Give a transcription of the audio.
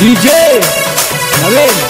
DJ, a ver.